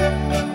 Música